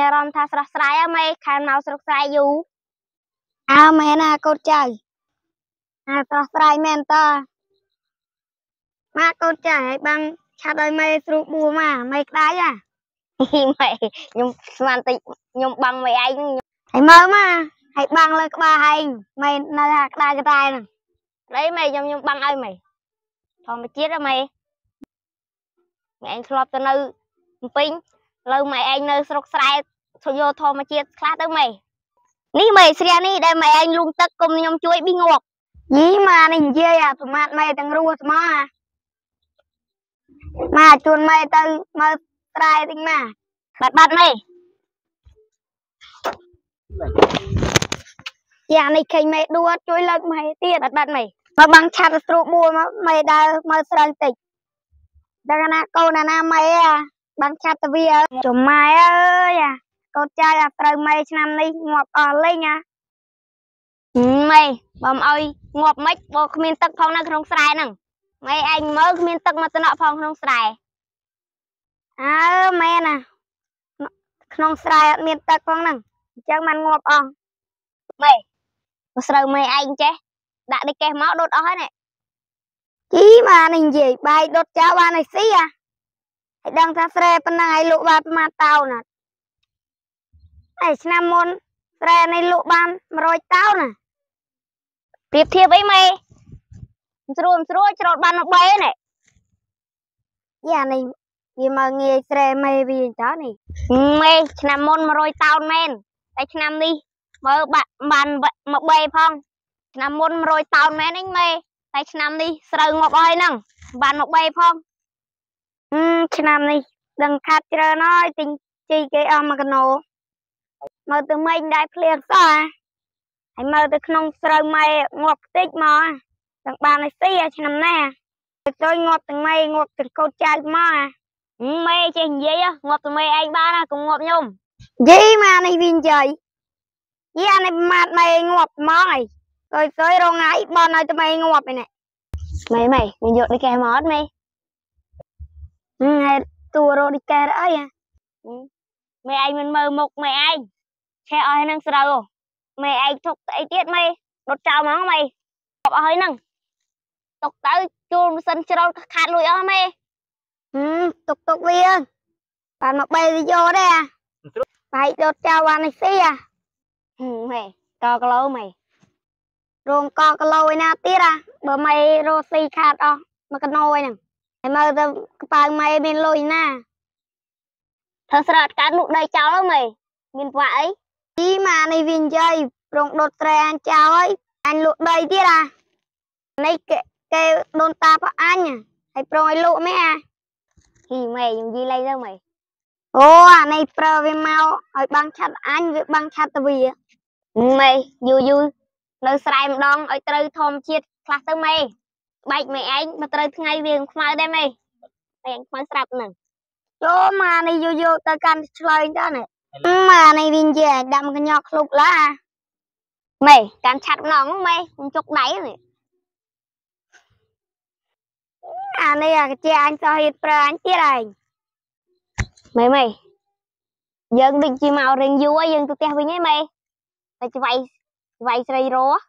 អារម្មណ៍ថាស្រស់ស្រាយហ៎ម៉េខានមកស្រុកស្រែយូរអើមែនណាកូនចៅអាស្រស់ស្រាយមែនតើម៉ាកូនចៅឲ្យបាំងឆាត់ឲ្យមេស្រួលបួមកមេក្តាយហ่ะហ៊ីម៉េខ្ញុំស្មានតិចខ្ញុំបាំងមិនឯងខ្ញុំឲ្យមើលមកឲ្យបាំងលើក្បាលឯងមេនៅថាក្តាយកតាយហ្នឹងអីម៉េខ្ញុំខ្ញុំបាំងឲ្យម៉េធម្មជាតិហ៎ម៉េម៉ែឯងធ្លាប់ទៅនៅភ្នំពេញ លើម៉ែឯងនៅស្រុកស្រែធ្វើយកធម្មជាតិខ្លះទៅម៉េនេះម៉េស្រីនេះដែលម៉ែឯងលូងទឹកគុំខ្ញុំជួយប៊ីងាប់យីម៉ានេះនិយាយអាប្រមាថមេទាំងរស់ស្មោះអាម៉ាជួនមេទៅមើលស្រែតិចម៉ាបាត់បាត់ម៉េយ៉ាងនេះឃើញមេដួតជួយលើកមេទៀតបាត់បាត់ម៉េមកបាំងឆាត់ស្រួលបួមកមេដើរមើលស្រូវតិចដល់ណាកូនណាណាមេអា បាំងឆាត់ទៅវាចំម៉ែអើយអាកូនចៅអាត្រូវមេឆ្នាំនេះងាប់អស់លេងអាម៉េបំឲ្យងាប់មិនបើគ្មានទឹកផងនៅក្នុងស្រែហ្នឹងម៉េឯងមើលគ្មានទឹកមកតំណក់ផងក្នុងស្រែអើមែនណាក្នុងស្រែអត់មានទឹកផងហ្នឹងអញ្ចឹងมันងាប់អស់ម៉េបើស្រូវម៉េឯងចេះដាក់នេះកេះមកដុតអស់ហើយនេះជីបាននិយាយបាយដុតចោលបានឲ្យស៊ីអា ឲ្យដឹងថាស្រែប៉ុណ្ណឹងឲ្យលក់បានប្រមាណតោនណាហើយឆ្នាំមុនស្រែនេះលក់បាន100តោនណាប្រៀបធៀបអីម៉េស្រួលស្រួលច្រូតបានមក3នេះយ៉ានេះវាមកងាយស្រែមេវាអញ្ចឹងនេះម៉េឆ្នាំមុន100តោនមែនតែឆ្នាំនេះមើលបាក់បានមក3ផងឆ្នាំមុន100តោនមែនអីម៉េតែឆ្នាំនេះស្រូវងាប់អស់ហើយហ្នឹងបានមក3ផងហឹម ឆ្នាំនេះដឹងខាត់ច្រើនហើយទិញជីគេអស់មកកណោមើលទៅមេឃដែរភ្លៀងសោះអាហើយមើលទៅក្នុងស្រូវម៉ែងាប់ខ្ទេចមកអាទាំងបានឲ្យស៊ីអាឆ្នាំណាទៅងាប់ទាំងម៉ែងាប់ទាំងកូនចៅមកអាម៉េចេះនិយាយងាប់ទៅម៉េឯងបានណាកុំងាប់ខ្ញុំយីមកនេះវិញចៃយីអានេះម៉ាត់ម៉ែងាប់ហ្មងអីទៅទៅរងថ្ងៃបនឲ្យតែម៉ែងាប់ឯនេះម៉េម៉េមានយកនេះកេះមកអត់ម៉េ ហឹមហើយតួរោឌីកែអីអាម៉េឯងមិនមើលមុខម៉េឯងឆេះអស់ហើយនឹងស្រូវម៉េឯងទុកអីទៀតម៉េដុតចោលហ្មងម៉េអស់ហើយនឹងទុកទៅជួលម៉ាស៊ីនច្រូតខាតលួយអស់ម៉េហឹមទុកទុកវាបានមកបីទៅយកដែរអាបាយដុតចោលបានឲ្យស៊ីអាម៉េកគីឡូម៉េរោងកគីឡូឯណាទៀតអាបើម៉ែរស់ស៊ីខាតអស់មួយកណោឯហ្នឹង ហើយមើលទៅក្ប៉ៅម៉ែមានលុយណាធ្វើស្រែអត់កើតលក់ដីចោលម៉េមានប្រអីជីម៉ានេះវានិយាយរោងដុតត្រែអញចោលហើយអញលក់ដីទៀតអានេះគេគេដូនតាប្រអញហើយប្រងឲ្យលក់មែនអាហ៊ីម៉េខ្ញុំយីលេងទៅម៉េអូអានេះប្រើវាមកឲ្យបាំងឆាត់អញវាបាំងឆាត់ទៅវាម៉េយូរយូរនៅស្រែម្ដងឲ្យត្រូវធម្មជាតិខ្លះទៅម៉េ បែកម៉េឯងមកត្រូវថ្ងៃវាខ្មៅដែរម៉េតែខ្មៅស្រាប់ហ្នឹងចូលម៉ានេះយកយកទៅកាន់ឆ្លើយទៅនេះម៉ានេះវានិយាយឲ្យដាំកញ្ញក់ឃ្លុកឡាម៉េកាន់ឆាត់ម្ដងហ្នឹងម៉េខ្ញុំជុកដៃនេះអានេះអាកាជាអញសោះហ៊ានប្រើអញទៀតឯងម៉េម៉េយើងដូចជាមករៀងយូរហើយយើងទៅផ្ទះវិញហើយម៉េតែច្វៃច្វៃស្រីរស់